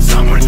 summer. somewhere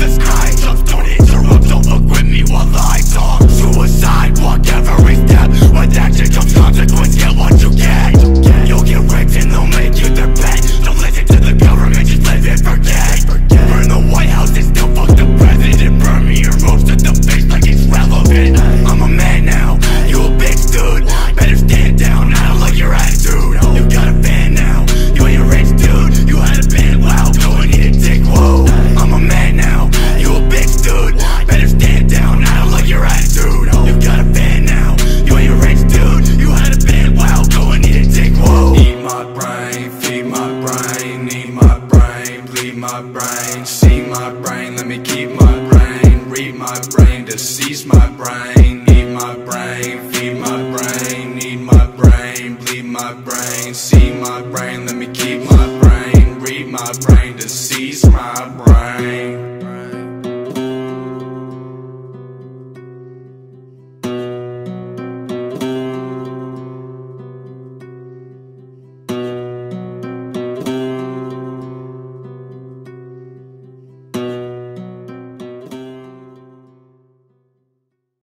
my brain, see my brain, let me keep my brain, read my brain, disease my brain, need my brain, feed my brain, need my brain, bleed my brain, see my brain, let me keep my brain.